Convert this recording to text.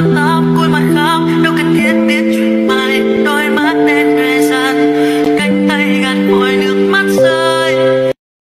my